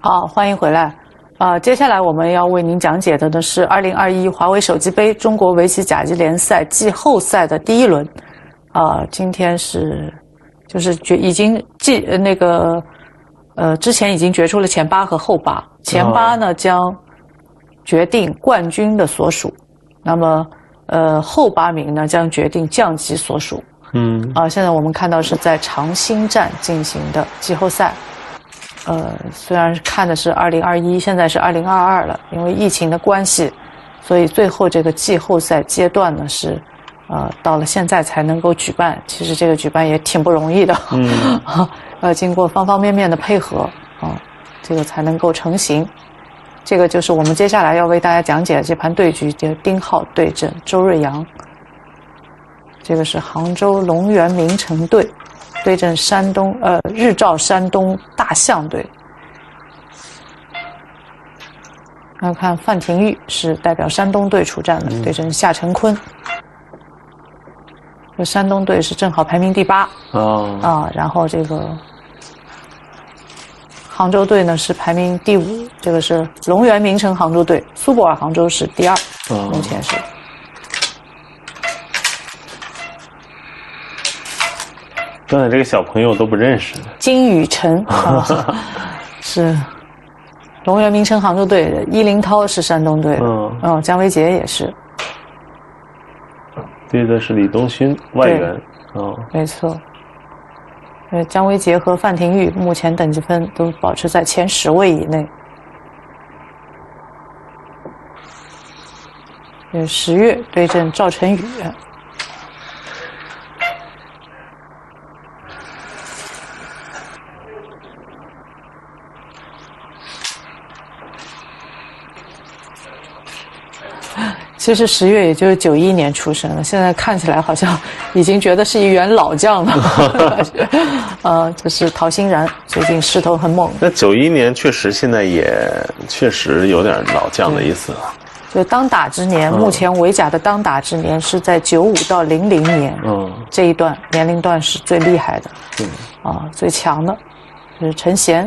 好，欢迎回来。啊、接下来我们要为您讲解的呢是二零二一华为手机杯中国围棋甲级联赛季后赛的第一轮。啊、今天是就是决已经季呃那个呃之前已经决出了前八和后八，前八呢将决定冠军的所属，那么呃后八名呢将决定降级所属。嗯啊，现在我们看到是在长兴站进行的季后赛。呃，虽然看的是二零二一，现在是二零二二了，因为疫情的关系，所以最后这个季后赛阶段呢是，呃，到了现在才能够举办。其实这个举办也挺不容易的，嗯呃，经过方方面面的配合啊、这个才能够成型。这个就是我们接下来要为大家讲解的这盘对局，就是丁浩对阵周瑞阳。这个是杭州龙源名城队对阵山东呃日照山东大象队。那看范廷钰是代表山东队出战的，对阵夏晨坤。这山东队是正好排名第八啊啊，然后这个杭州队呢是排名第五，这个是龙源名城杭州队，苏泊尔杭州是第二，啊目前是。刚才这个小朋友都不认识，金宇澄 啊，是龙源名城杭州队的，伊林涛是山东队的，嗯哦，姜维杰也是，对的是李东勋外援啊没错。呃，姜维杰和范廷钰目前等级分都保持在前十位以内。呃，十月对阵赵晨宇，其实十月也就是九一年出生的，现在看起来好像 已经觉得是一员老将了。呃，这是陶欣然，最近势头很猛。那九一年确实现在也确实有点老将的意思了。就当打之年，目前围甲的当打之年是在九五到零零年嗯这一段年龄段是最厉害的嗯啊，最强的，就是陈贤。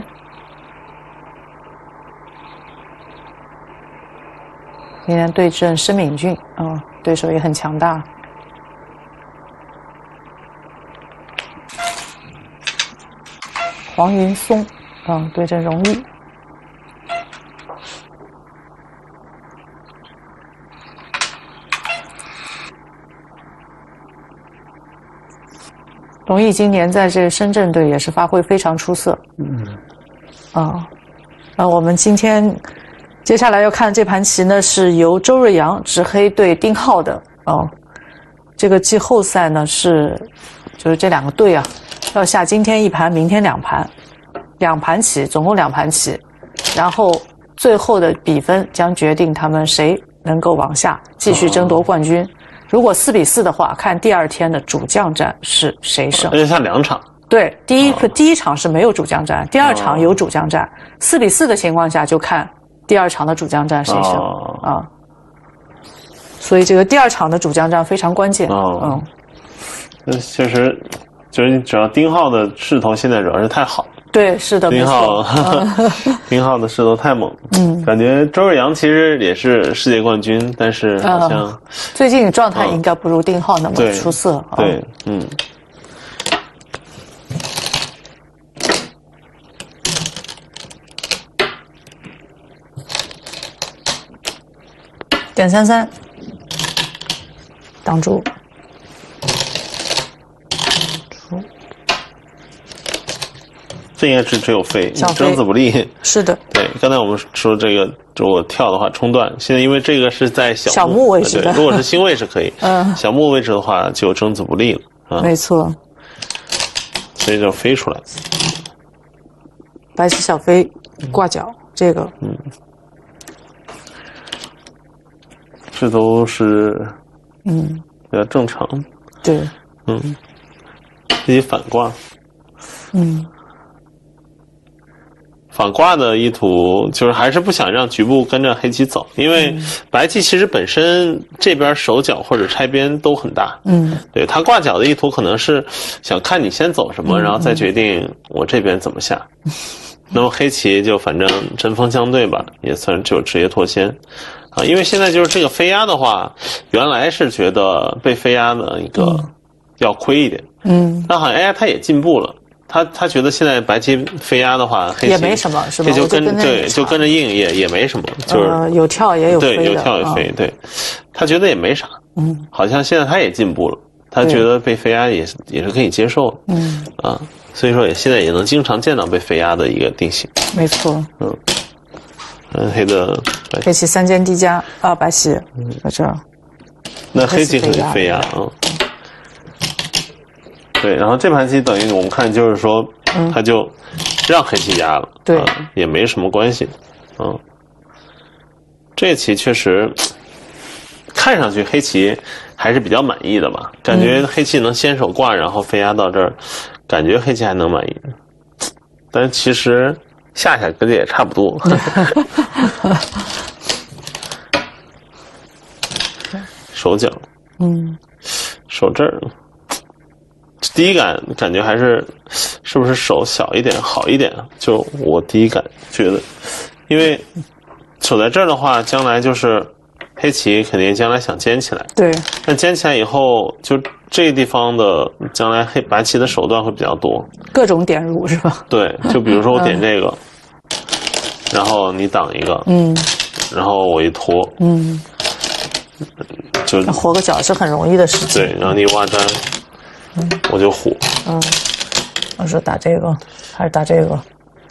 今天对阵申敏俊，啊，对手也很强大。黄云松，啊，对阵荣誉。荣毅今年在这深圳队也是发挥非常出色。嗯啊，那我们今天接下来要看这盘棋呢，是由周瑞阳执黑对丁浩的哦。这个季后赛呢是，就是这两个队啊，要下今天一盘，明天两盘，两盘棋，总共两盘棋，然后最后的比分将决定他们谁能够往下继续争夺冠军。如果四比四的话，看第二天的主将战是谁胜而。且下两场，对，第一第一场是没有主将战，第二场有主将战。四比四的情况下，就看第二场的主将战谁胜哦啊。所以这个第二场的主将战非常关键。哦嗯，那确实就是主要丁浩的势头现在主要是太好，对，是的，丁浩。丁浩的势头太猛，嗯，感觉周瑞阳其实也是世界冠军，但是好像、最近状态应该不如丁浩那么出色。啊对，嗯，点三三，挡住。出这应该是只有飞，争子不利。是的，对，刚才我们说这个，如果跳的话冲断，现在因为这个是在小小目位置如果是星位是可以，嗯小木位置的话就争子不利了啊，没错。所以就飞出来。白棋小飞挂角，这个这都是嗯，比较正常，对，嗯，自己反挂，嗯，反挂的意图就是还是不想让局部跟着黑棋走，因为嗯。白棋其实本身这边手脚或者拆边都很大，嗯，对他挂角的意图可能是想看你先走什么，嗯然后再决定我这边怎么下。那么黑棋就反正针锋相对吧，也算就直接脱先啊。因为现在就是这个飞压的话，原来是觉得被飞压的一个要亏一点，嗯，但好像哎他也进步了。他他觉得现在白棋飞压的话，也没什么是吧？这就跟着对就跟着应也也没什么，就是、呃有跳也有飞的，对有跳有飞，啊对。他觉得也没啥，嗯。好像现在他也进步了，他觉得被飞压也是也是可以接受的嗯，啊，所以说也现在也能经常见到被飞压的一个定型。没错。嗯，黑的黑棋三间低加啊，白棋嗯在这儿，那黑棋肯定飞压啊。对，然后这盘棋等于我们看就是说，他就让黑棋压了，嗯对啊也没什么关系，嗯。这棋确实看上去黑棋还是比较满意的吧？感嗯觉黑棋能先手挂，然后飞压到这儿，感觉黑棋还能满意。但其实下下跟这也差不多。手脚，嗯，手这儿，第一感感觉还是是不是手小一点好一点？就我第一感觉得，因为手在这儿的话，将来就是黑棋肯定将来想尖起来，对，但尖起来以后，就这个地方的将来黑白棋的手段会比较多。各种点入是吧？对，就比如说我点这个，然后你挡一个，嗯然后我一拖，嗯，就那活个角是很容易的事情。对，然后你挖粘，我就虎，嗯，我说打这个还是打这个？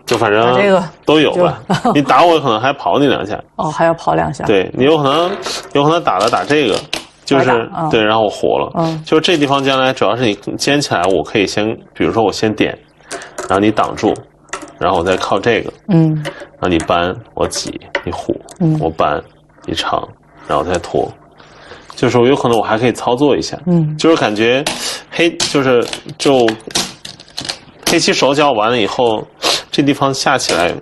就反正打这个都有吧。你打我可能还跑你两下，哦，还要跑两下。，对你有可能有可能打了打这个，就是对，然后我活了。嗯。就这地方将来主要是你尖起来，我可以先，比如说我先点，然后你挡住，然后我再靠这个，嗯。然后你扳我挤，你虎，嗯。我扳你长，然后再拖。就是我有可能我还可以操作一下，嗯。就是感觉黑就是就黑棋手脚完了以后，这地方下起来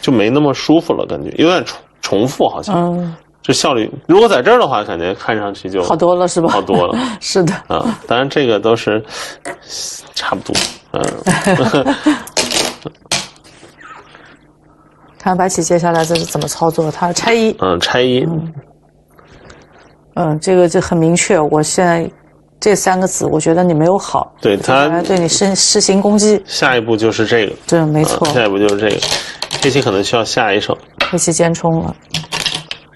就没那么舒服了，感觉有点重重复，好像、嗯，这效率。如果在这儿的话，感觉看上去就好多了是吧？好多了 是的，啊。当然这个都是差不多，嗯，看白起接下来这是怎么操作？他拆一，嗯，拆一，嗯，这个就很明确。我现在这三个子，我觉得你没有好，对他对你施施行攻击，下一步就是这个，对没错啊，下一步就是这个，黑棋可能需要下一手。黑棋尖冲了，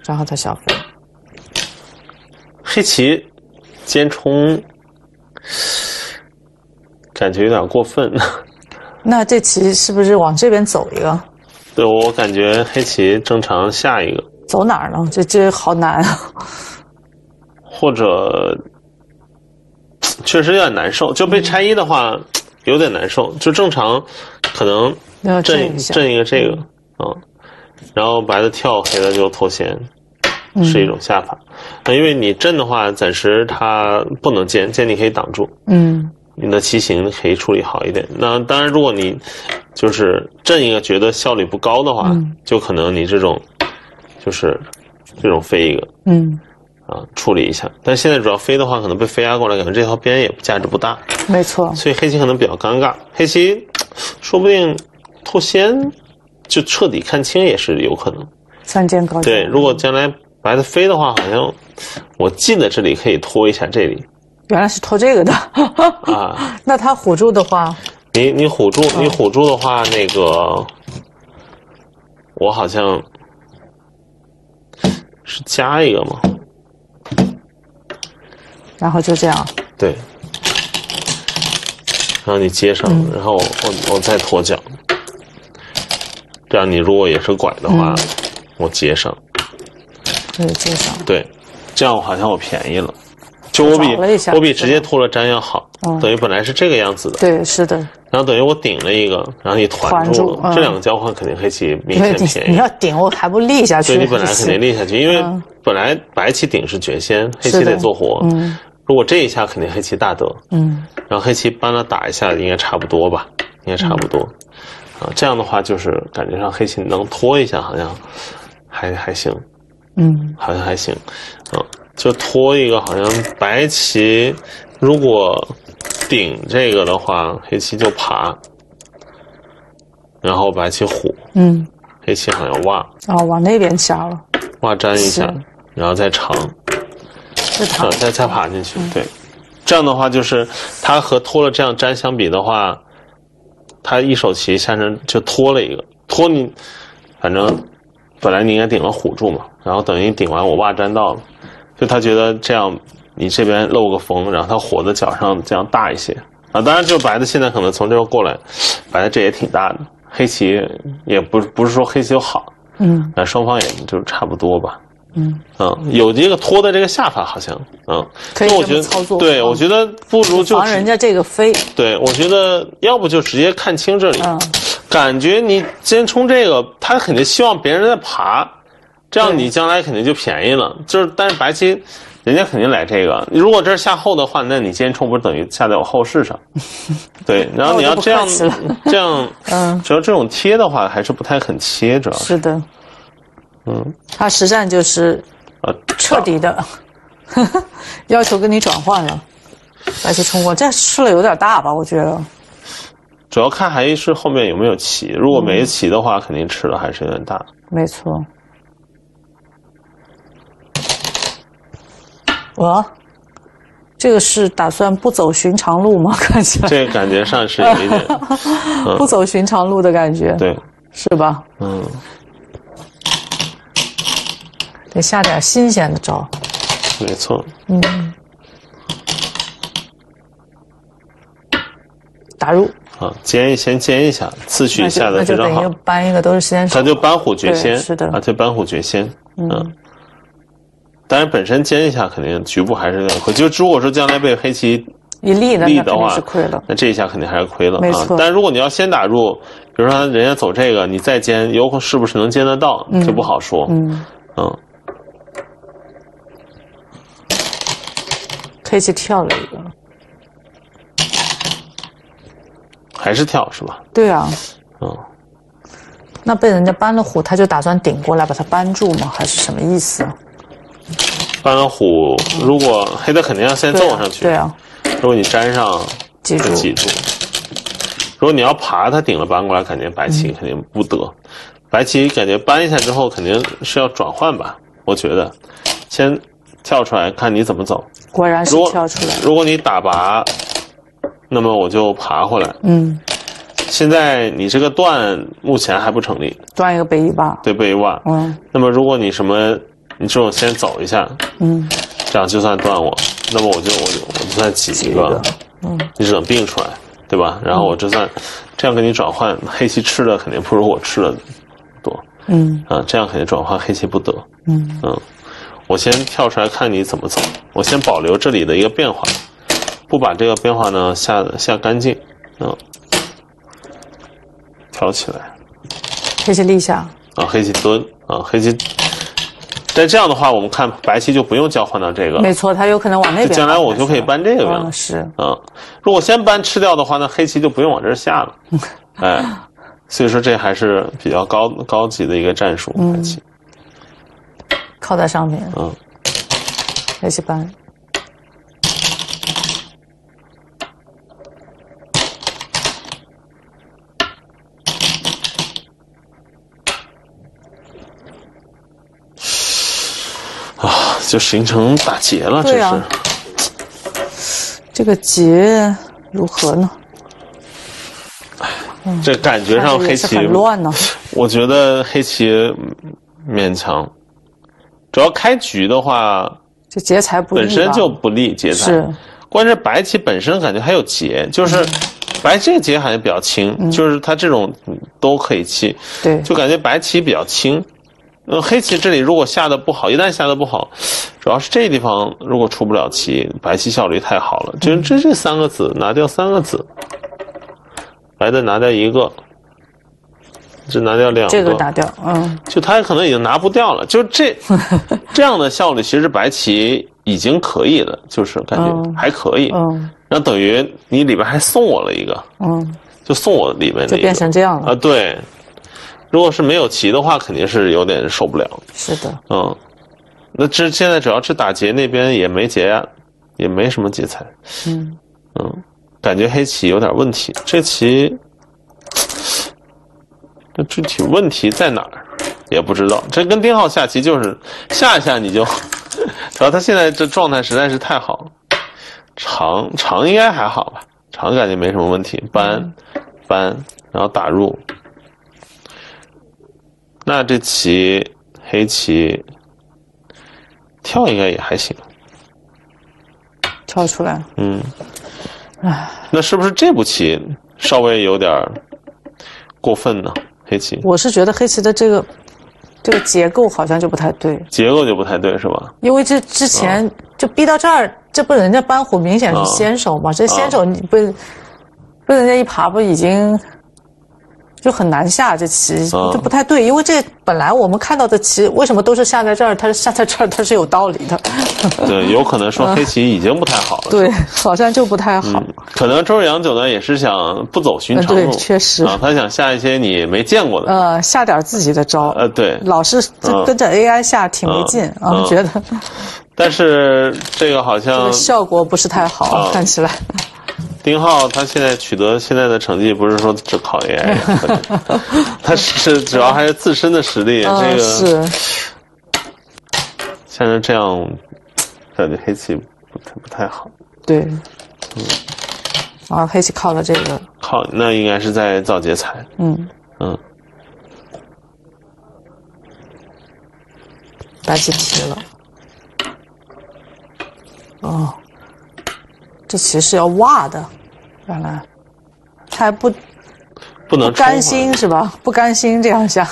然后再小飞，黑棋尖冲，感觉有点过分。那这棋是不是往这边走一个？对我感觉黑棋正常下一个，走哪儿呢？这这好难啊！或者确实有点难受。就被拆一的话，有点难受。就正常可能要震震一下，震一个这个，嗯，然后白的跳，黑的就脱先，是一种下法。那因为你震的话，暂时它不能尖，尖你可以挡住。嗯你的棋形可以处理好一点。那当然，如果你就是震一个觉得效率不高的话，嗯就可能你这种就是这种飞一个嗯，啊处理一下。但现在主要飞的话，可能被飞压过来，可能这条边也价值不大，没错，所以黑棋可能比较尴尬。黑棋说不定脱先就彻底看清也是有可能。三间高对，如果将来白的飞的话，好像我记得这里可以拖一下这里。原来是拖这个的，啊。那他虎住的话，你你虎住，你虎住的话，那个我好像是加一个嘛，然后就这样，对，然后你接上，然后我我我再拖脚，这样你如果也是拐的话，我接上。对，这样我好像我便宜了，就我比我比直接脱了粘要好，嗯。等于本来是这个样子的，对，是的，然后等于我顶了一个，然后你团团住了，嗯。这两个交换肯定黑棋明显便宜。你。要顶我还不立下去，对你本来肯定立下去，因为嗯。本来白棋顶是绝先，黑棋得做活。嗯。如果这一下肯定黑棋大得，嗯。然后黑棋搬了打一下，应该差不多吧？应该差不多。啊，这样的话就是感觉上黑棋能拖一下，好像还还行，嗯，好像还行。啊，就拖一个，好像白棋如果顶这个的话，黑棋就爬。然后白棋虎，嗯，黑棋好像挖啊，往那边下了，挖粘一下，然后再长，是他啊，再再爬进去，对。这样的话，就是它和拖了这样粘相比的话，它一手棋下成就拖了一个拖你，反正本来你应该顶了虎柱嘛，然后等于顶完我挖粘到了，就他觉得这样你这边漏个风，然后他火的脚上这样大一些啊。当然，就白的现在可能从这边过来，白的这也挺大的，黑棋也不不是说黑棋就好，嗯那双方也就差不多吧。嗯，嗯，有这个拖的这个下法，好像，嗯，可以我觉得操作对，嗯我觉得不如就直防人家这个飞，对，我觉得要不就直接看清这里，嗯，感觉你先冲这个，他肯定希望别人在爬，这样你将来肯定就便宜了。就是，但是白棋人家肯定来这个，如果这是下后的话，那你先冲不是等于下在我后势上？对，然后你要这样这样，嗯，只要这种贴的话，还是不太肯切，主要是，是的，嗯，他实战就是呃，彻底的 要求跟你转换了，来去冲过，这吃了有点大吧？我觉得，主要看还是后面有没有棋，如果没棋的话，肯定吃的还是有点大。没错。我这个是打算不走寻常路吗？看起来这个感觉上是有一点，不走寻常路的感觉，对，是吧？嗯，得下点新鲜的招。没错，嗯打入，啊，煎一先煎一下，次序那就下的那就等非常好于，搬一个都是先手他就搬虎绝仙，对是的啊，就搬虎绝仙，嗯。当然，本身煎一下肯定局部还是有点亏。就如果说将来被黑棋一立的，话是亏了。那这一下肯定还是亏了啊。但如果你要先打入，比如说人家走这个，你再煎，有可是不是能煎得到，就不好说。嗯，嗯，黑棋跳了一个，还是跳是吧？对啊，嗯，那被人家搬了虎，他就打算顶过来把它搬住吗？还是什么意思？搬了虎，如果黑的肯定要先揍上去。对啊，如果你粘上，记住记住。如果你要爬，他顶了搬过来，肯定白棋嗯肯定不得。白棋感觉搬一下之后，肯定是要转换吧？我觉得，先跳出来看你怎么走。果然是跳出来了。如果你打拔，那么我就爬回来。嗯，现在你这个断目前还不成立，断一个背一八。对背一把。嗯那么如果你什么，你这种先走一下，嗯，这样就算断我，那么我就我就我就算挤一个，挤一个嗯，你只能并出来，对吧？然后我就算这样给你转换，黑棋吃的肯定不如我吃的多嗯啊，这样肯定转换黑棋不得。嗯嗯，我先跳出来看你怎么走，我先保留这里的一个变化，不把这个变化呢下下干净，嗯，挑起来黑棋立下。啊，黑棋蹲啊，黑棋。但这样的话，我们看白棋就不用交换到这个，没错，他有可能往那边。将来我就可以搬这个了嗯，是，啊，如果先搬吃掉的话，那黑棋就不用往这儿下了。哎，所以说这还是比较高高级的一个战术，白棋。靠在上面，嗯，黑棋搬。啊就形成打结了，这是。啊这个结如何呢？这感觉上黑棋，很乱呢。我觉得黑棋勉强。主要开局的话，就劫财不利本身就不利劫财。是，关键是白棋本身感觉还有劫，就是嗯白这个劫好像比较轻，就是它这种嗯都可以弃，对，就感觉白棋比较轻。呃，黑棋这里如果下的不好，一旦下的不好，主要是这地方如果出不了棋，白棋效率太好了。就这这三个子拿掉三个子，白的拿掉一个，只拿掉两个这个打掉，嗯，就他可能已经拿不掉了。就这 这样的效率，其实白棋已经可以了，就是感觉嗯还可以。嗯然后等于你里边还送我了一个，嗯，就送我里面的一个就变成这样了啊，了。对。如果是没有棋的话，肯定是有点受不了。是的，嗯，那这现在主要是打劫那边也没劫呀，也没什么劫财。嗯，嗯，感觉黑棋有点问题。这棋这具体问题在哪儿也不知道。这跟丁浩下棋就是下一下你就，主要他现在这状态实在是太好了。长长应该还好吧，长感觉没什么问题。搬搬，然后打入。那这棋黑棋跳应该也还行。跳出来，嗯，唉那是不是这步棋稍微有点儿过分呢？黑棋。我是觉得黑棋的这个这个结构好像就不太对，结构就不太对，是吧？因为这之前就逼到这儿，这不人家班虎明显是先手嘛，这先手你不被人家一爬不已经就很难下这棋，就不太对，因为这本来我们看到的棋为什么都是下在这儿，它是下在这儿，它是有道理的。对，有可能说黑棋已经不太好了。对，好像就不太好。嗯，可能周日阳九呢也是想不走寻常路，对，确实啊，他想下一些你没见过的，呃，下点自己的招。呃，对，老是跟着 AI 下挺没劲啊，觉得。但是这个好像 效果不是太好，看起来。丁浩他现在取得现在的成绩，不是说只考 AI，他是主要还是自身的实力。这个是。现在这样，感觉黑棋不太不太好。对。嗯。啊，黑棋靠了这个。靠，那应该是在造劫财。嗯。嗯。白棋提了。哦。这棋是要挖的，原来他还不不能甘心是吧？不甘心这样下，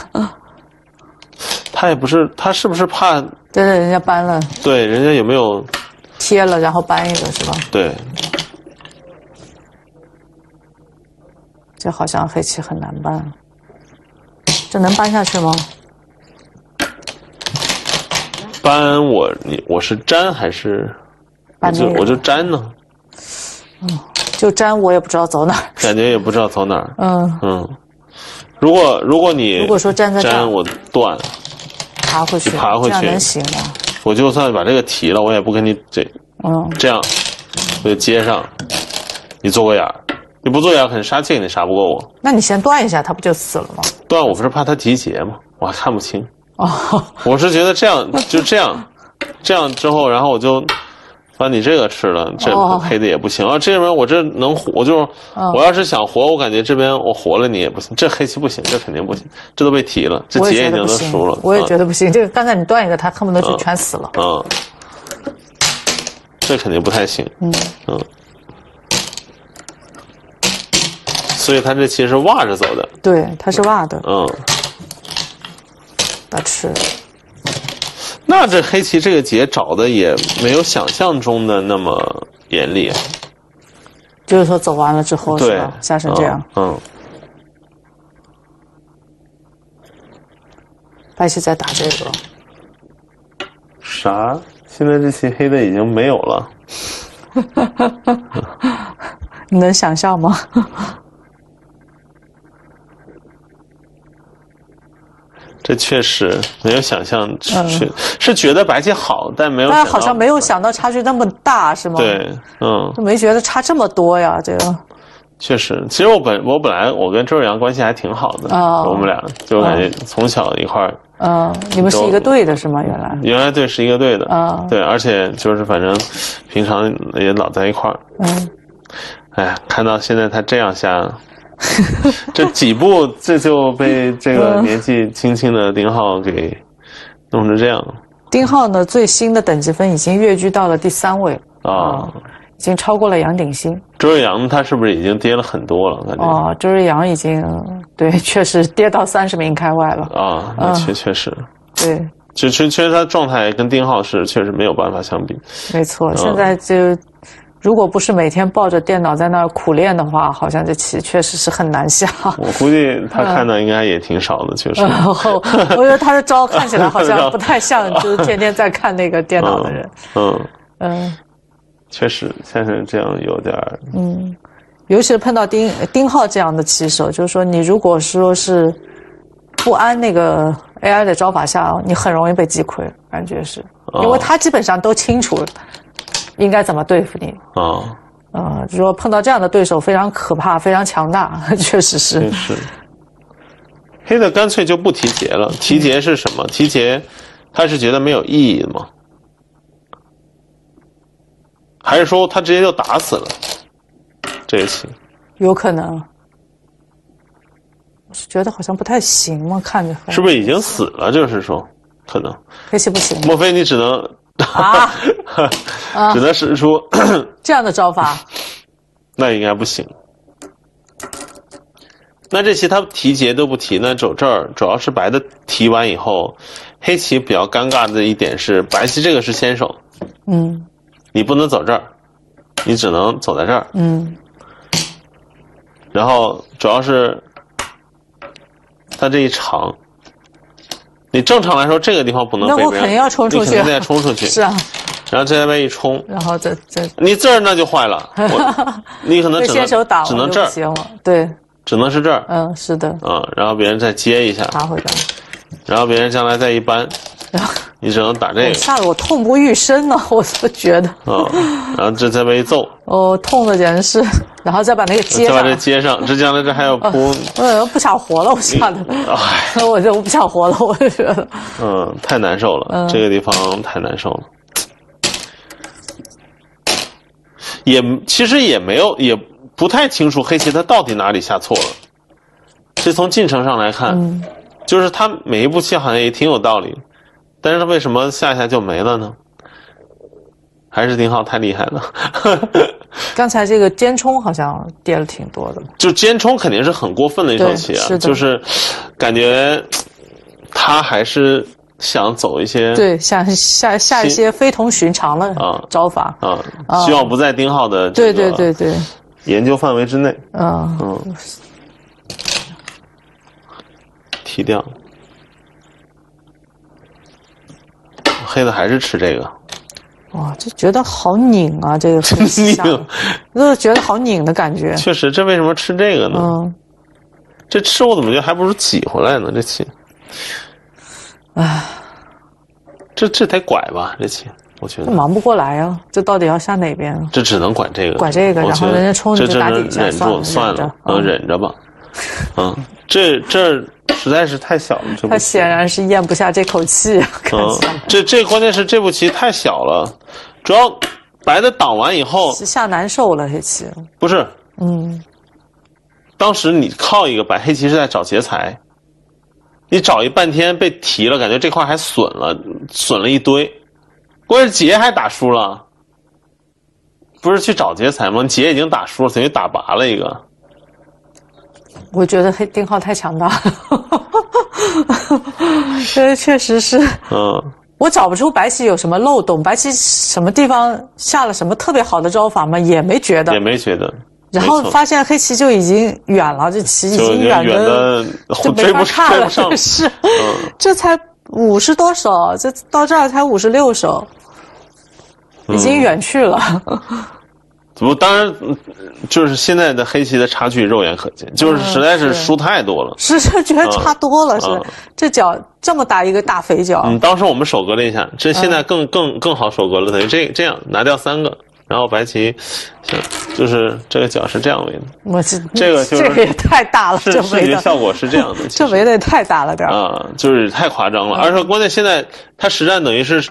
他也不是，他是不是怕？对对，人家搬了。对，人家有没有贴了，然后搬一个是吧？对。这好像黑棋很难搬，这能搬下去吗？搬我你我是粘还是？我就我就粘呢。嗯，就粘我也不知道走哪儿，感觉也不知道走哪儿。嗯嗯，如果如果你如果说粘在粘我断，爬回去爬回去能行吗？我就算把这个提了，我也不跟你这嗯这样，我就接上，你做个眼儿，你不做眼儿，肯定杀气你杀不过我。那你先断一下，他不就死了吗？断我不是怕他集结吗？我还看不清。哦，我是觉得这样就这样，这样之后，然后我就。把你这个吃了，这黑的也不行啊！这边我这能活，就是我要是想活，我感觉这边我活了你也不行，这黑棋不行，这肯定不行，这都被提了，这劫已经都输了。我也觉得不行，这个刚才你断一个，他恨不得就全死了。嗯，这肯定不太行。嗯嗯，所以他这棋是挖着走的。对，他是挖的。嗯，把吃。那这黑棋这个劫找的也没有想象中的那么严厉，就是说走完了之后是吧？下成这样，嗯，白棋在打这个，啥？现在这棋黑的已经没有了，你能想象吗？这确实没有想象，是是觉得白棋好，但没有。但好像没有想到差距那么大，是吗？对，嗯，就没觉得差这么多呀，这个。确实，其实我本我本来我跟周日阳关系还挺好的，我们俩就感觉从小一块儿。嗯，你们是一个队的是吗？原来。原来对是一个队的，啊，对，而且就是反正平常也老在一块儿。嗯。哎，看到现在他这样下。这几步，这就被这个年纪轻轻的丁浩给弄成这样。丁浩呢，最新的等级分已经跃居到了第三位啊，已经超过了杨鼎新。周瑞阳他是不是已经跌了很多了？感觉哦，周瑞阳已经对，确实跌到三十名开外了啊，那确确实对，其实，其实他状态跟丁浩是确实没有办法相比。没错，现在就。如果不是每天抱着电脑在那儿苦练的话，好像这棋确实是很难下。我估计他看的应该也挺少的，确实。我觉得他的招看起来好像不太像，就是天天在看那个电脑的人。嗯嗯，确实，先生这样有点。嗯，尤其是碰到丁丁浩这样的棋手，就是说你如果说是不安那个 AI 的招法下，你很容易被击溃，感觉是因为他基本上都清楚。应该怎么对付你啊？呃，就说碰到这样的对手非常可怕，非常强大，确实是。是。黑的干脆就不提劫了。提劫是什么？提劫，他是觉得没有意义吗？还是说他直接就打死了这一棋？有可能。我是觉得好像不太行嘛，看着是不是已经死了？就是说，可能黑棋不行，莫非你只能 啊？只能使出 这样的招法？那应该不行。那这棋他提劫都不提，那走这儿主要是白的提完以后，黑棋比较尴尬的一点是，白棋这个是先手，嗯你不能走这儿，你只能走在这儿。嗯然后主要是他这一长，你正常来说这个地方不能被别人，那我肯定要冲出去你肯定得冲出去。是啊，然后这边一冲，然后再再。你这儿那就坏了，我 你可能被只能只能这儿，对，只能是这儿，嗯，是的，嗯，然后别人再接一下，拿回来，然后别人将来再一扳，然 后你只能打这个，吓得我痛不欲生呢，我怎么觉得？啊，然后这再被一揍，哦，痛的简直是，然后再把那个接上。再把这，接上，这将来这还要扑，呃，不想活了，我吓得，哎，我就不想活了，我就觉得，嗯，太难受了，嗯。这个地方太难受了。也其实也没有，也不太清楚黑棋他到底哪里下错了。这从进程上来看，嗯，就是他每一步棋好像也挺有道理，但是他为什么下一下就没了呢？还是丁浩太厉害了，刚才这个尖冲好像跌了挺多的，就尖冲肯定是很过分的一手棋啊，是就是感觉他还是想走一些对，想下下一些非同寻常的啊招法，啊，啊。希望不在丁浩的对对对对，研究范围之内，嗯，嗯，提掉。黑的还是吃这个，哇，就觉得好拧啊，这个黑棋下的拧，就是觉得好拧的感觉，确实，这为什么吃这个呢？嗯，这吃我怎么觉得还不如挤回来呢？这棋，唉，这这得拐吧？这棋，我觉得忙不过来啊，这到底要下哪边啊？这只能拐这个，拐这个然后人家冲你这这就打底下能忍住，算了算了忍着，嗯，嗯忍着吧。嗯，这这实在是太小了，这他显然是咽不下这口气，看嗯，这这关键是这步棋太小了，主要白的挡完以后下难受了黑棋，不是，嗯，当时你靠一个白黑棋是在找劫财，你找一半天被提了，感觉这块还损了，损了一堆，关键劫还打输了，不是去找劫财吗？劫已经打输了，等于打拔了一个。我觉得黑丁浩太强大了，这确实是。嗯，我找不出白棋有什么漏洞，白棋什么地方下了什么特别好的招法吗？也没觉得也。没觉得。然后发现黑棋就已经远了，这棋 已就经远远的的就没法看了。是。嗯 这才五十多手，这到这儿才五十六手，已经嗯远去了。不，当然，嗯就是现在的黑棋的差距肉眼可见，就是实在是是输太多了。是是觉得差多了，是嗯这脚这么大一个大肥脚，嗯，当时我们手格了一下，这现在更更更好手格了，等于这这样拿掉三个，然后白棋，行，就是这个脚是这样围的，我这这个就是这个也太大了，这围的觉效果是这样的，这围的也太大了点儿。啊，就是太夸张了，嗯而且关键现在它实战等于是。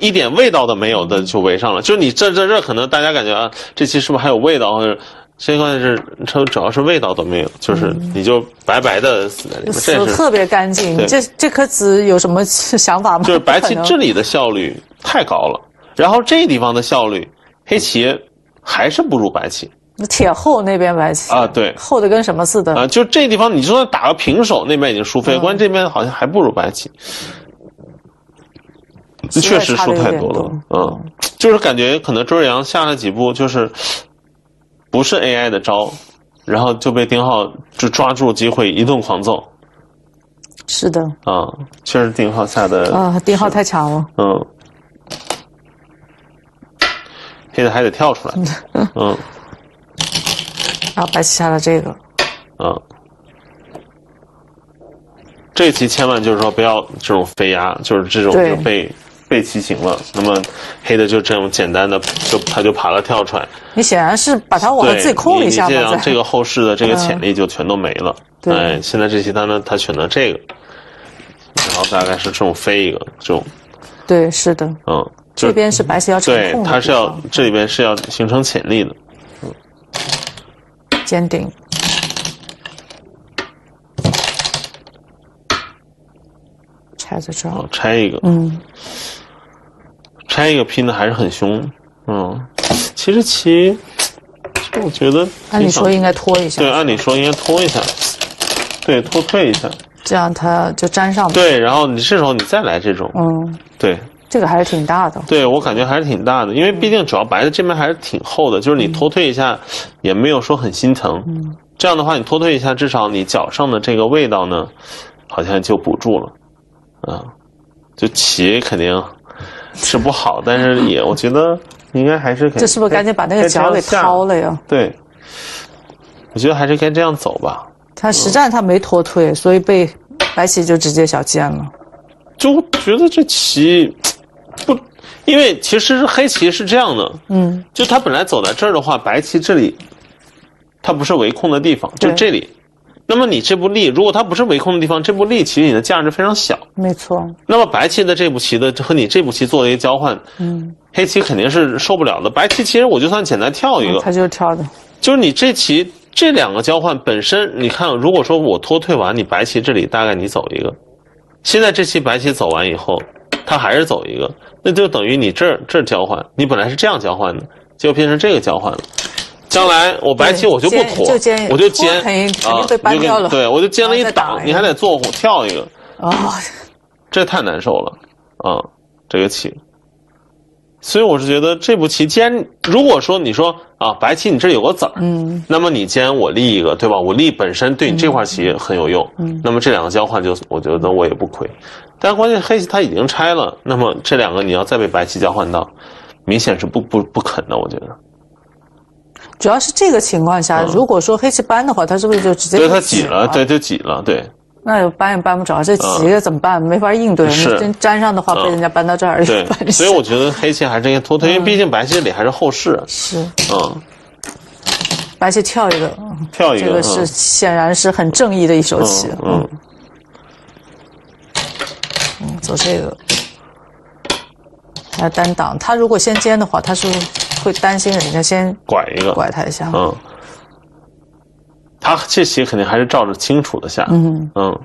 一点味道都没有的就围上了，就是你这这这可能大家感觉啊，这期是不是还有味道？或者这关键是它主要是味道都没有，就是你就白白的死在里面，死特别干净，对。这这颗子有什么 想法吗？就是白棋不可能。治理的效率太高了，然后这地方的效率，黑棋还是不如白棋。铁厚那边白棋啊对。厚的跟什么似的。啊。就这地方，你就算打个平手，那边已经输飞，嗯。关键这边好像还不如白棋，实在确实输太多了。嗯，就是感觉可能周瑞阳下了几步，就是不是 AI 的招，然后就被丁浩就抓住机会一顿狂揍是的，啊。确实丁浩下的啊，丁浩太强了。嗯，现在还得跳出来，嗯然 后白棋下了这个，嗯。这期千万就是说不要这种飞压，就是这种就被被骑行了。那么黑的就这种简单的就他就爬了跳出来，你显然是把它往对，自己空了一下这样这个后世的这个潜力就全都没了。对。哎，现在这棋他呢，他选择这个，然后大概是这种飞一个，这种，对，是的，嗯，这边是白棋要成对它是要这里边是要形成潜力的，嗯，坚定，拆在这儿，哦，拆一个，嗯，拆一个拼的还是很凶，嗯，其实棋，我觉得按理说应该拖一下，对，按理说应该拖一下，对，拖退一下，这样它就粘上。，对，然后你这时候你再来这种，嗯，对，这个还是挺大的。对我感觉还是挺大的，因为毕竟主要白的这边还是挺厚的，就是你拖退一下也没有说很心疼。嗯，这样的话，你拖退一下，至少你脚上的这个味道呢，好像就补住了。啊，就棋肯定是不好，但是也我觉得应该还是可以这是不是赶紧把那个脚给掏了？呀？对，我觉得还是该这样走吧。他实战他没脱退，所以被白棋就直接小尖了。就觉得这棋不，因为其实黑棋是这样的，嗯，就他本来走在这儿的话，白棋这里，它不是围控的地方，就这里。那么你这步力，如果它不是围控的地方，这步力其实你的价值非常小。没错。那么白棋的这步棋的和你这步棋做了一个交换，嗯，黑棋肯定是受不了的。白棋其实我就算简单跳一个，他就是跳的。就是你这棋这两个交换本身，你看，如果说我拖退完，你白棋这里大概你走一个，现在这棋白棋走完以后，它还是走一个，那就等于你这儿这儿交换，你本来是这样交换的，结果变成这个交换了。将来我白棋我就不尖拖，我就尖啊，对，我就尖了一档，你还得做跳一个，哦，这太难受了啊！这个棋，所以我是觉得这步棋既然，如果说你说啊，白棋你这有个子儿，嗯，那么你尖我立一个，对吧？我立本身对你这块棋很有用，嗯那么这两个交换就我觉得我也不亏。但关键黑棋它已经拆了，那么这两个你要再被白棋交换到，明显是不不不肯的，我觉得。主要是这个情况下，嗯。如果说黑棋扳的话，他是不是就直接对，就它挤了，对，，就挤了，对，那就扳也搬不着，这棋怎么办？没法应对。是。真粘上的话，嗯。被人家搬到这儿，对所以我觉得黑棋还是应该拖退，因为毕竟白棋这里还是后势，是。嗯，白棋跳一个，嗯跳一个，这个是嗯显然是很正义的一手棋。嗯嗯，嗯，走这个，来单挡。他如果先尖的话，他是会担心人家先拐一个，拐他一下。嗯，他这棋肯定还是照着清楚的下，嗯，嗯，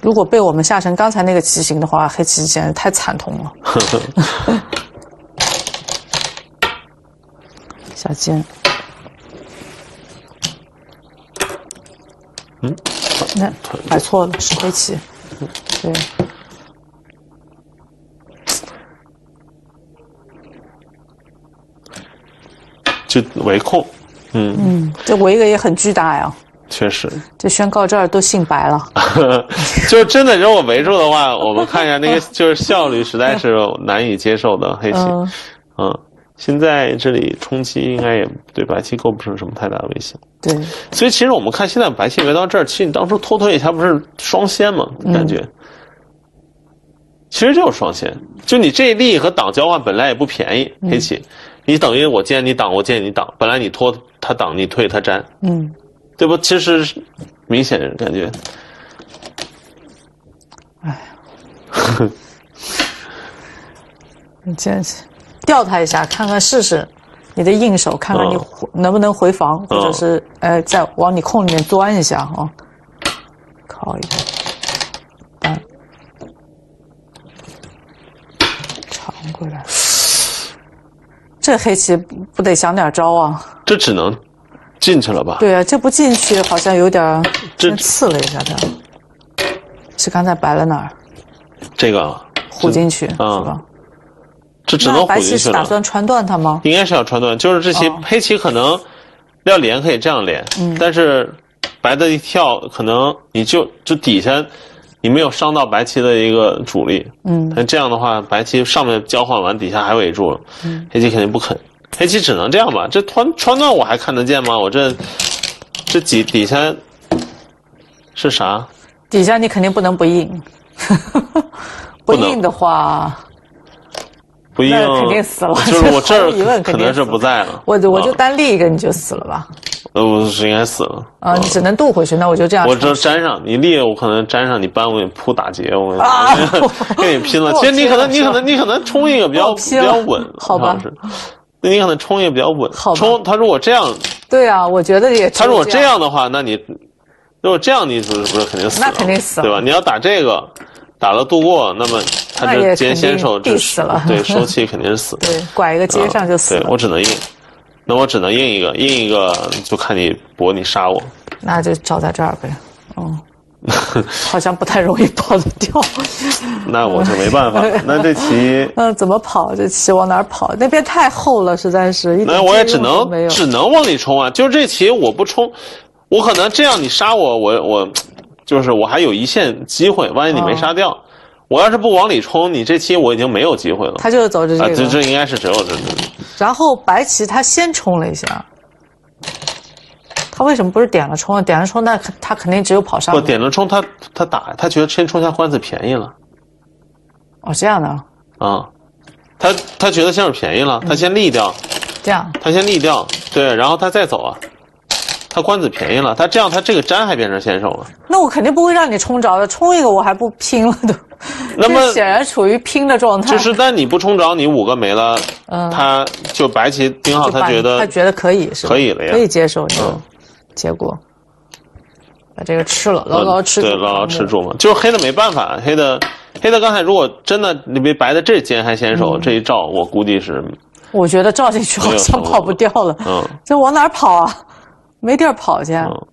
如果被我们下成刚才那个棋形的话，黑棋简直太惨痛了。小尖，嗯，那摆错了，是黑棋。对，就围控，嗯，嗯，这围一个也很巨大呀。确实，这宣告这儿都姓白了。就真的如果围住的话，我们看一下那个 就是效率实在是难以接受的黑棋，嗯，嗯，现在这里冲击应该也对白棋构不成什么太大的威胁。对，所以其实我们看现在白棋围到这儿，其实你当初拖退一下不是双先吗？感觉，其实就是双先。就你这一力和挡交换本来也不便宜，黑棋，你等于我见你挡，我见你挡，本来你拖他挡，你退他粘，嗯，对不？其实明显感觉，哎 你这吊他一下，看看试试你的硬手，看看你能不能回防，或者是呃再往你空里面钻一下啊。靠一下，单长过来，这黑棋不得想点招啊？这只能进去了吧？对啊，这不进去好像有点刺了一下他，是刚才白了哪儿？这个虎进去、嗯是吧？这只能虎进去了。棋是打算穿断它吗？应该是要穿断，就是这棋、哦黑棋可能要连可以这样连，嗯但是白的一跳，可能你就就底下你没有伤到白棋的一个主力，嗯，那这样的话，白棋上面交换完，底下还围住了，嗯黑棋肯定不肯，黑棋只能这样吧？这穿穿断我还看得见吗？我这这底底下是啥？底下你肯定不能不硬，不不能应的话，不一定肯定死了就是我这儿可能是不在了。我就我就啊单立一个，你就死了吧？呃，我是应该死了。啊，你只能渡回去，那我就这样我冲。这粘上，你立我可能粘上，你搬我给你扑打结，我啊 跟你拼了。其实你可能你可能你可能冲一个比较比较稳，好吧，那你可能冲一个比较稳。好冲他如果这样，对啊，我觉得也他如果这这样的话，那你如果这样你不是不是肯定死了？那肯定死了对吧？你要打这个，打了度过，那么他这劫先手肯定这必死了对 收气肯定是死的。对，拐一个接上就死了啊对我，只能硬，那我只能硬一个，硬一个就看你搏你杀我。那就照在这儿呗。嗯，好像不太容易跑得掉。那我就没办法。那这棋，嗯，怎么跑？这棋往哪儿跑？那边太厚了，实在是那我也只。能只能往里冲啊。就是这棋我不冲，我可能这样你杀我，我我就是我还有一线机会。万一你没杀掉，我要是不往里冲，你这期我已经没有机会了。他就是走这个，这这应该是只有这这。然后白棋他先冲了一下，他为什么不是点了冲啊？点了冲，那他肯定只有跑上不。点了冲，他他打，他觉得先冲下官子便宜了哦，这样的，啊。他他觉得先是便宜了，他先立掉，这样他先立掉，对，然后他再走啊。他官子便宜了，他这样他这个粘还变成先手了。那我肯定不会让你冲着的，冲一个我还不拼了都。那么显然处于拼的状态，就是，但你不冲着，你五个没了，嗯他就白棋丁浩他觉得他觉得可以是吧？可以了呀可以接受这个嗯结果，把这个吃了，牢牢吃住，嗯对，牢牢吃。住嘛。就是黑的没办法，黑的黑的刚才如果真的你别白的这尖还先嗯手，这一照我估计是我觉得照进去好像跑不掉了，嗯这往哪儿跑啊？没地儿跑去。嗯，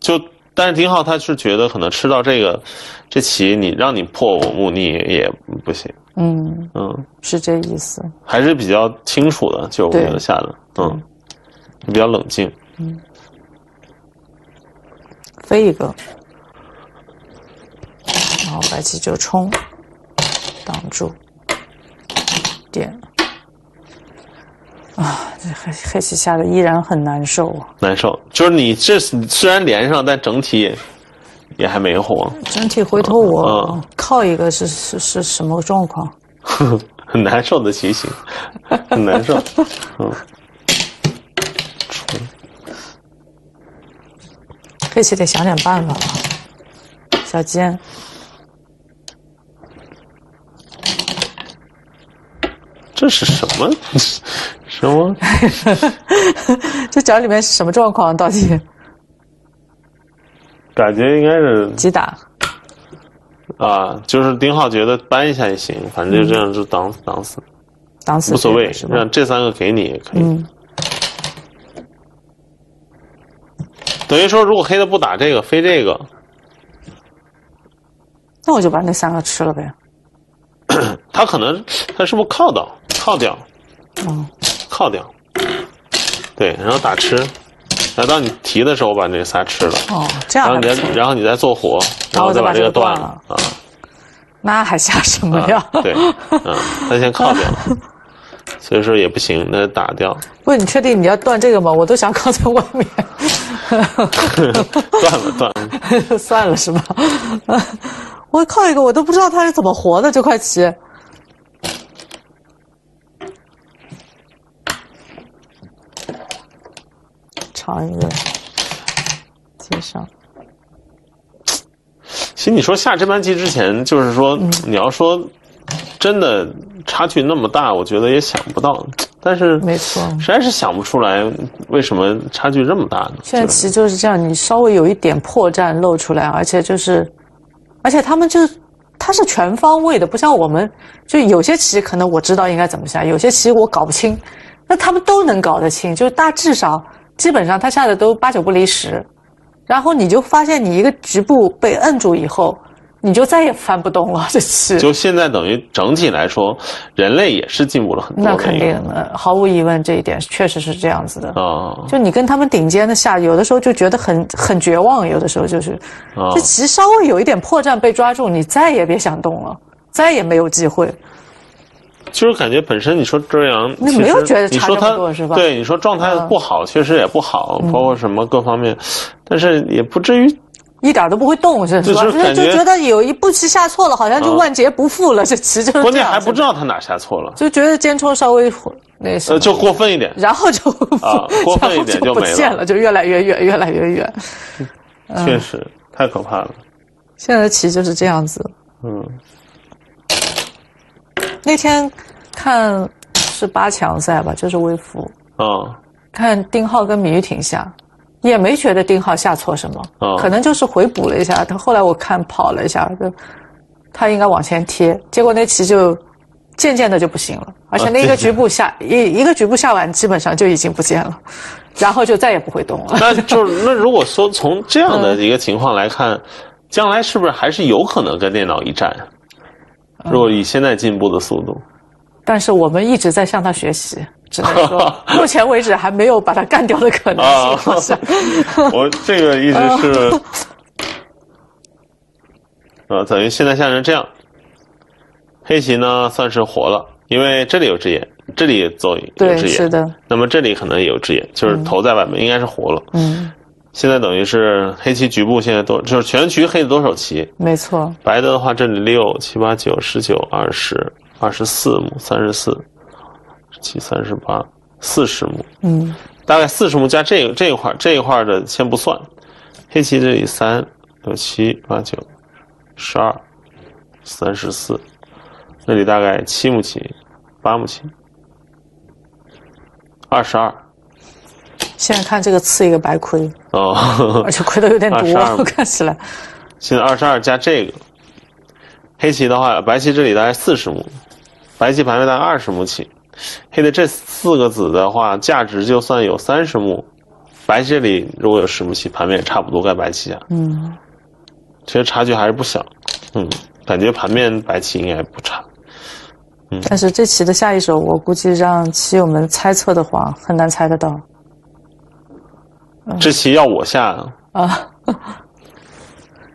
就但是丁浩他是觉得可能吃到这个这棋，你让你破我目你也不行，嗯，嗯，是这意思。还是比较清楚的，就我觉得下的，嗯，比较冷静。嗯飞一个，然后白棋就冲，挡住，点。啊，这黑黑棋下的依然很难受啊！难受，就是你这虽然连上，但整体也也还没活，整体回头我嗯靠一个是是是什么状况？很难受的棋形，很难受。嗯，黑棋得想点办法了。小尖，这是什么？什么？这脚里面是什么状况？到底感觉应该是击打？啊，就是丁浩觉得搬一下也行，反正就这样就挡死挡死，挡死无所谓？让这三个给你也可以。嗯，等于说，如果黑的不打这个，飞这个，那我就把那三个吃了呗。他可能他是不是靠倒靠掉，嗯，靠掉，对，然后打吃，然后当你提的时候把这仨吃了，哦，这样然后你再然后你再做活，然后再把这个断了啊，那还下什么呀？啊对，嗯，他先靠掉，所以说也不行，那打掉，不你确定你要断这个吗？我都想靠在外面，断了断了，算了是吧？我靠一个，我都不知道他是怎么活的这块棋。长一个接上，其实你说下这盘棋之前，就是说、嗯你要说真的差距那么大，我觉得也想不到，但是没错。实在是想不出来为什么差距这么大呢？现在棋就是这样，你稍微有一点破绽露出来，而且就是，而且他们就他是全方位的，不像我们，就有些棋可能我知道应该怎么下，有些棋我搞不清，那他们都能搞得清，就是大致上基本上他下的都八九不离十，然后你就发现你一个局部被摁住以后，你就再也翻不动了，这是。就现在等于整体来说，人类也是进步了很多。那肯定的，毫无疑问，这一点确实是这样子的。啊就你跟他们顶尖的下，有的时候就觉得很很绝望，有的时候就是，啊这棋稍微有一点破绽被抓住，你再也别想动了，再也没有机会。就是感觉本身你说周洋，那其实没有觉得差这么你说他多是吧对，你说状态嗯不好，确实也不好，包括什么各方面，但是也不至于一点都不会动，是对吧？就觉就觉得有一步棋下错了，好像就啊万劫不复了。这棋就是关键还不知道他哪下错了，就觉得尖冲稍微那什呃，么，就过分一点。然后就 啊过分一点就没了不见了，就越来越远，越来越远。嗯确实太可怕了。现在的棋就是这样子。嗯，那天看是八强赛吧，就是微服，啊，看丁浩跟米玉婷下，也没觉得丁浩下错什么，哦可能就是回补了一下。他后来我看跑了一下，就他应该往前贴，结果那棋就渐渐的就不行了，而且那个局部下一一个局部下完，基本上就已经不见了，然后就再也不会动了。那就是 那如果说从这样的一个情况来看，将来是不是还是有可能跟电脑一战？如果以现在进步的速度，但是我们一直在向他学习，只能说 目前为止还没有把他干掉的可能性。好像。我这个一直是，啊，等于现在像成这样，黑棋呢算是活了，因为这里有只眼，这里走有对，只眼，是的，那么这里可能也有只眼，就是头在外面，应该是活了。嗯，现在等于是黑棋局部现在多，就是全局黑的多少棋，没错，白的的话，这里六七八九十九二十二十四目，三十四，七三十八，四十目，嗯，大概四十目加这个这一块这一块的先不算，黑棋这里三六七八九十二三十四，这里大概七目棋，八目棋，二十二现在看这个刺一个白亏，哦，而且亏的有点多22，看起来。现在二十二加这个，黑棋的话，白棋这里大概四十目，白棋盘面大概二十目棋，黑的这四个子的话，价值就算有三十目，白棋这里如果有十目棋，盘面也差不多该白棋啊，嗯，其实差距还是不小，嗯，感觉盘面白棋应该不差，但是这棋的下一手，我估计让棋友们猜测的话，很难猜得到这棋要我下，啊。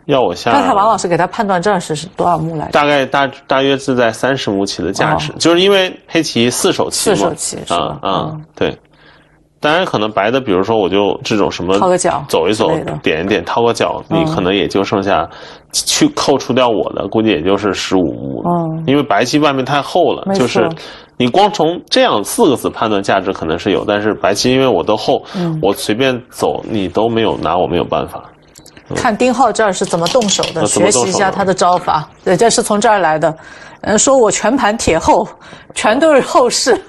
要我下，但他王老师给他判断这儿是是多少目来着？大概大大约是在三十目棋的价值，哦。就是因为黑棋四手棋嘛，四手棋是吧啊啊、嗯。对。当然，可能白的，比如说我就这种什么掏个角走一走点一点，掏个角，嗯。你可能也就剩下去扣除掉我的，估计也就是十五目。嗯。因为白棋外面太厚了，就是你光从这样四个字判断价值可能是有，但是白棋因为我都厚，嗯我随便走你都没有拿我没有办法。看丁浩这儿是怎么动手的，学习一下他的招法。对，这是从这儿来的。嗯，说我全盘铁后，全都是后势，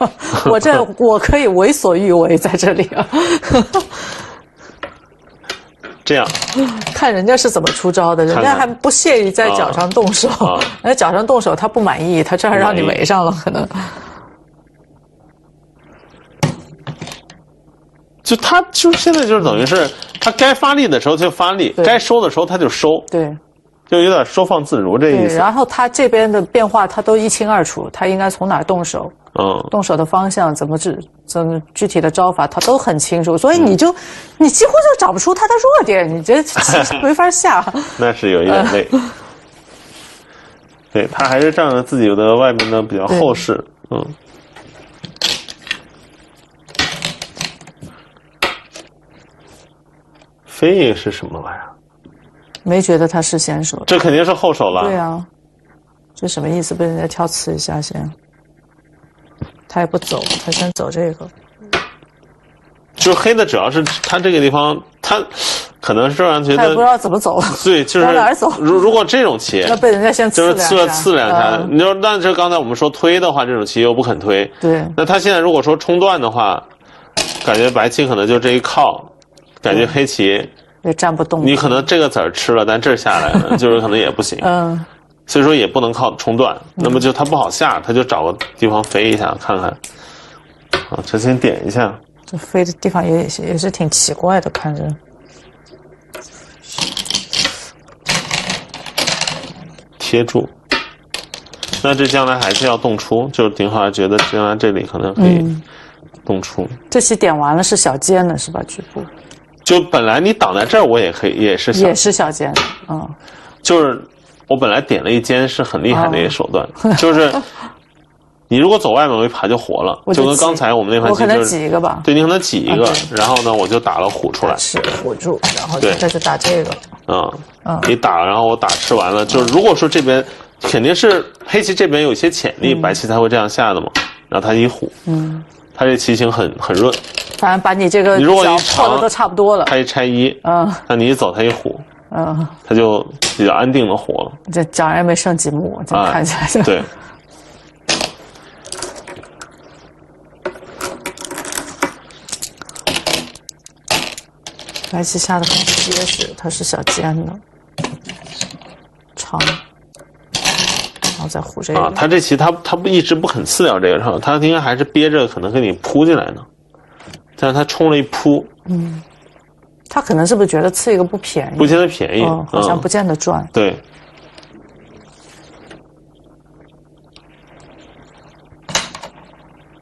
我这 我可以为所欲为在这里啊。这样，看人家是怎么出招的，人家还不屑于在脚上动手，啊 人家脚上动手他不满意，他这儿让你围上了，可能就他就现在就是等于是他该发力的时候就发力，该收的时候他就收，对就有点收放自如这意。思。然后他这边的变化他都一清二楚，他应该从哪儿动手，嗯，动手的方向怎么治，怎么具体的招法他都很清楚，所以嗯你就、你几乎就找不出他的弱点，你这 没法下。那是有一点累。对他还是仗着自己的外面的比较厚实，嗯。飞一个是什么玩意儿？没觉得他是先手，这肯定是后手了。对啊，这什么意思？被人家挑刺一下先，他也不走，他先走这个。就黑的主要是他这个地方，他可能是让人觉他也不知，道怎么走，对，就是往哪儿走？如如果这种棋，那被人家先刺就是刺两下，刺两下，嗯。你说，那就刚才我们说推的话，这种棋又不肯推，对，那他现在如果说冲断的话，感觉白棋可能就这一靠，感觉黑棋也站不动。你可能这个子儿吃了，但这儿下来了，就是可能也不行，嗯，所以说也不能靠冲断，那么就他不好下，他就找个地方飞一下看看，啊，这先点一下，这飞的地方也也是也是挺奇怪的，看着。贴住。那这将来还是要动出，就是丁浩觉得将来这里可能可以嗯动出。这期点完了是小尖的是吧？局部就本来你挡在这儿，我也可以，也是想也是小尖的，嗯，就是我本来点了一尖是很厉害的一个手段，哦。就是你如果走外面我一爬就活了，就就跟刚才我们那盘我可能挤一个吧，对，你可能挤一个啊，然后呢我就打了虎出来，是虎住，然后对。这就打这个，啊，嗯。你打，然后我打吃完了，就是如果说这边肯定是黑棋这边有些潜力，白棋才会这样下的嘛。然后他一虎，嗯，他这棋形很很润，反正把你这个你如果一的都差不多了。它一拆一，嗯那你一走它一虎，嗯，它就比较安定的活了。这长也没剩几目，这啊看起来就。对，白棋下的很结实，它是小尖的，长，然后再糊这个。啊，他这棋他他不一直不肯刺掉这个，是吧？他应该还是憋着，可能给你扑进来呢。但是他冲了一扑，嗯他可能是不是觉得刺一个不便宜？不见得便宜，嗯，好像嗯不见得赚。对，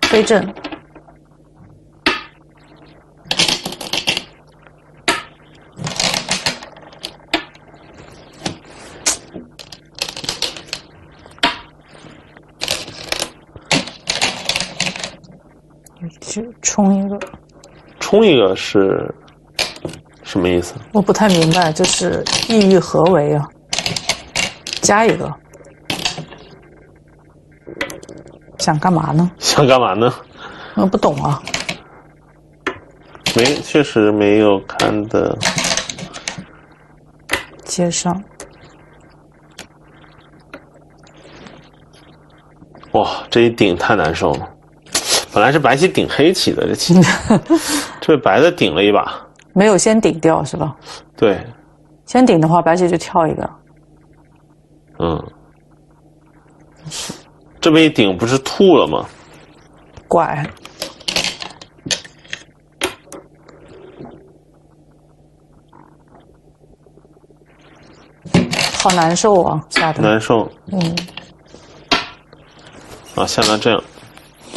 飞正，就冲一个，冲一个是什么意思？我不太明白，就是意欲何为啊？加一个，想干嘛呢？想干嘛呢？我不懂啊。没，确实没有看的。接上，哇，这一顶太难受了。本来是白棋顶黑棋的这棋，这被白的顶了一把。没有先顶掉是吧？对，先顶的话，白棋就跳一个。嗯，这边一顶不是吐了吗？拐，好难受啊，下的。难受嗯，啊，像他这样，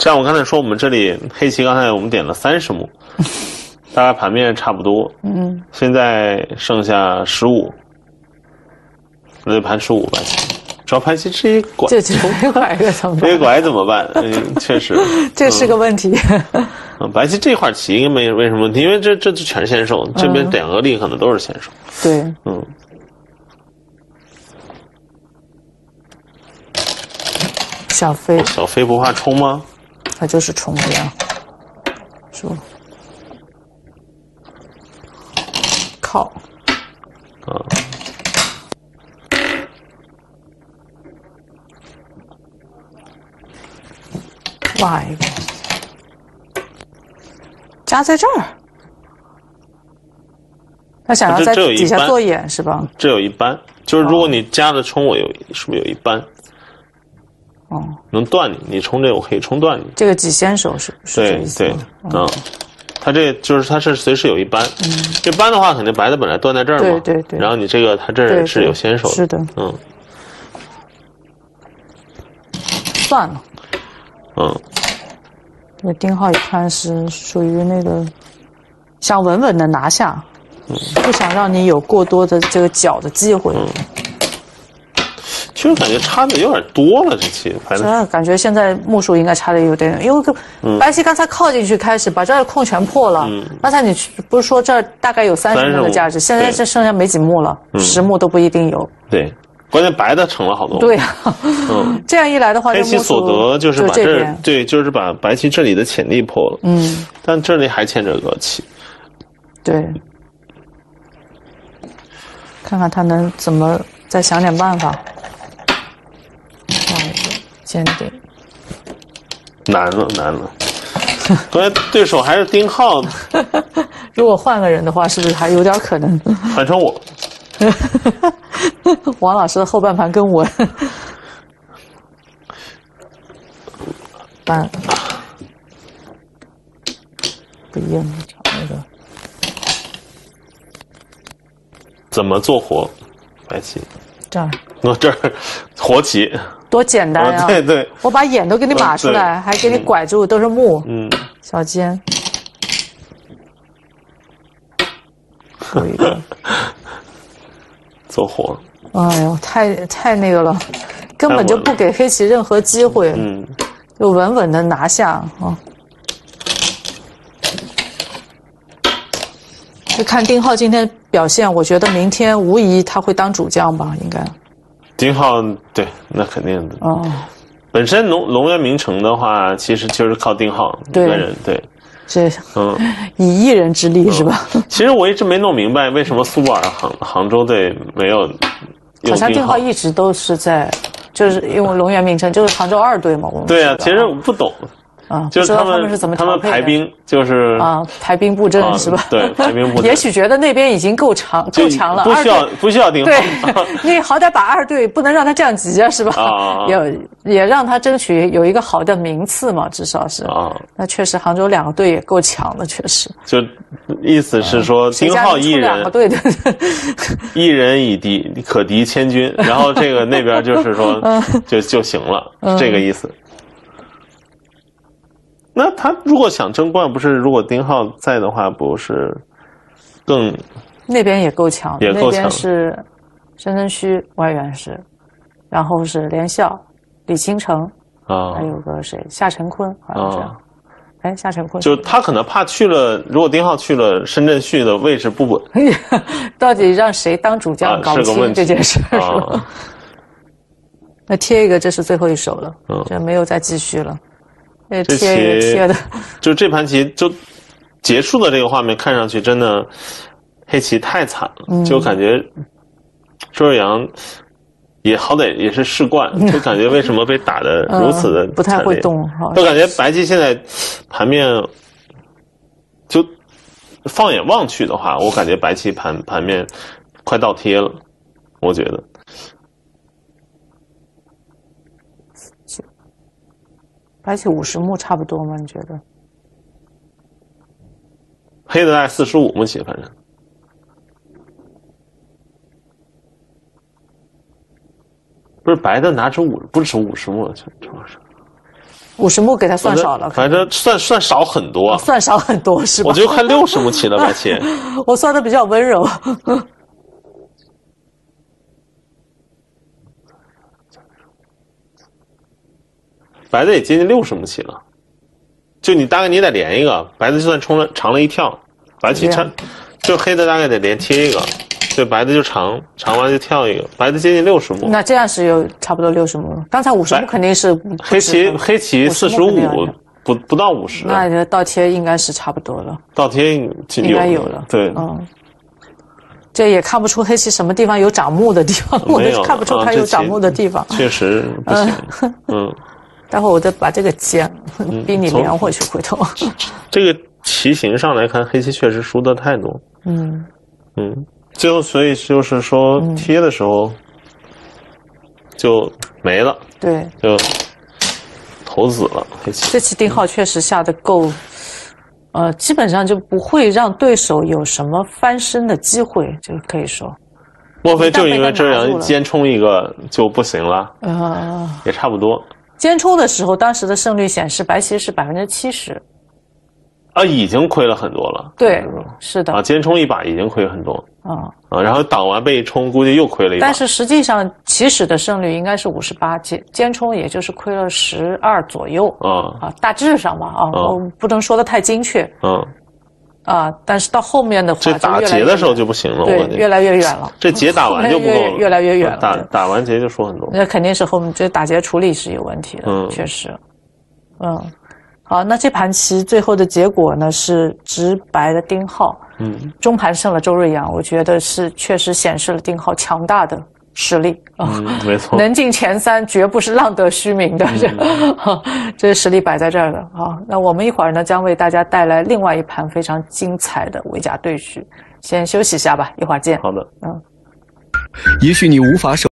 像我刚才说，我们这里黑棋刚才我们点了三十目，大概盘面差不多。嗯，现在剩下十五，那就盘十五白棋。主要白棋这一拐，这这拐个怎么办？这一拐怎么办？嗯，确实，这是个问题。嗯，白棋这块棋应该没没什么问题，因为这这这全是先手，这边两个力可能都是先手。对，嗯，小飞小飞不怕冲吗？它就是冲的呀，是吧？靠，啊，挖一个，加在这儿。他想要在底下做眼是吧？这有一般，就是如果你加的冲，我有是不是有一般哦，能断你？你冲这个我可以冲断你。这个几先手是对对嗯，它这就是它是随时有一扳，这扳的话肯定白的本来断在这儿嘛，嗯对对对。然后你这个它这儿是有先手是的，嗯。算了。嗯，那丁浩一看是属于那个想稳稳的拿下，嗯。不想让你有过多的这个搅的机会。嗯其实感觉差的有点多了，这棋反正。感觉现在目数应该差的有点，因为个白棋刚才靠进去开始把这儿的空全破了。嗯。刚才你不是说这儿大概有三十目的价值，现在这剩下没几目了，十目都不一定有。对，关键白的成了好多，对呀、嗯，这样一来的话，黑棋所得就是把这这，对，就是把白棋这里的潜力破了，嗯，但这里还欠着个棋，对，看看他能怎么再想点办法。画一个尖顶，难了难了。关键对手还是丁浩，如果换个人的话，是不是还有点可能？换成我，王老师的后半盘更稳。搬，不硬，找那个。怎么做活？白棋？这儿。我这儿。活棋，多简单呀、啊对对，我把眼都给你码出来，嗯还给你拐住，都是木。嗯，小尖，有一个，做活，哎呦，太太那个了，根本就不给黑棋任何机会，嗯，就稳稳的拿下啊！就看丁浩今天表现，我觉得明天无疑他会当主将吧，应该。丁浩对，那肯定的。哦，本身龙龙源名城的话，其实就是靠丁浩一对个人。对，这嗯，以一人之力是吧？其实我一直没弄明白，为什么苏泊尔杭杭州队没有好像丁浩浩？一直都是在，就是因为龙源名城就是杭州二队嘛，我们对啊，其实我不懂，啊，就是他们是怎么他们排兵就是啊，排兵布阵啊是吧？对排兵布阵 也许觉得那边已经够强够强了，不需要不需要丁浩。对，你好歹把二队不能让他降级啊，是吧？啊也也让他争取有一个好的名次嘛，至少是。啊，那确实，杭州两个队也够强的，确实。就意思是说，谁丁浩一人？一人以敌可敌千军，然后这个那边就是说嗯就就行了，是这个意思。那他如果想争冠，不是如果丁浩在的话，不是更那边也够强的，也够那边是深圳区外援是，然后是连笑、李清城，啊。还有个谁夏晨坤，好像是。啊？哎，夏晨坤。就他可能怕去了，如果丁浩去了深圳旭的位置不稳。到底让谁当主将啊搞不清这件事儿 那贴一个，这是最后一首了，嗯。这没有再继续了。那这棋贴的，就这盘棋就结束的这个画面，看上去真的黑棋太惨了，嗯就感觉周日阳也好歹也是世冠，就感觉为什么被打的如此的、嗯不太会动。就感觉白棋现在盘面就放眼望去的话，我感觉白棋盘盘面快倒贴了，我觉得。白棋五十目差不多吗？你觉得？黑的大概四十五目棋，反正不是白的拿出五不止五十目了，主要是五十目给他算少了，反正算 算少很多，算少很多是吧？我觉得快六十目棋了，白棋。我算的比较温柔。白的也接近六十目棋了，就你大概你得连一个，白的就算冲了长了一跳，白棋长，就黑的大概得连贴一个，对，白的就长长完就跳一个，白的接近六十目，那这样是有差不多六十目了。刚才五十目肯定是黑棋黑棋四十50目五不不到五十，那倒贴应该是差不多了，倒贴应该有了。对，嗯，这也看不出黑棋什么地方有长目的地方，我没有看不出它有长棋目的地方。确实不行，嗯。待会儿我再把这个尖 逼你从连回去，回头。这个棋形上来看，黑棋确实输的太多。嗯，嗯，最后所以就是说贴的时候就没了，对，就投子了黑棋。这期丁浩确实下的够，呃，基本上就不会让对手有什么翻身的机会，就可以说，莫非就因为这样尖冲一个就不行了？呃，也差不多尖冲的时候，当时的胜率显示白棋是百分之七十，啊，已经亏了很多了。对，是的，啊，尖冲一把已经亏很多。啊、啊，然后挡完被一冲，估计又亏了一把。但是实际上起始的胜率应该是五十八，尖尖冲也就是亏了十二左右。啊。啊，大致上吧啊，嗯我不能说的太精确。嗯，啊，但是到后面的话，这打劫的时候就不行了，我对 越来越远了。这劫打完就不够了，越越来越远了打打完劫就说很多。那肯定是后面这打劫处理是有问题的，嗯确实，嗯，好，那这盘棋最后的结果呢是直白的丁浩，嗯，中盘胜了周瑞阳，我觉得是确实显示了丁浩强大的实力啊。嗯，没错。能进前三绝不是浪得虚名的，这、这实力摆在这儿的啊。那我们一会儿呢，将为大家带来另外一盘非常精彩的围甲对局。先休息一下吧，一会儿见。好的。嗯也许你无法手。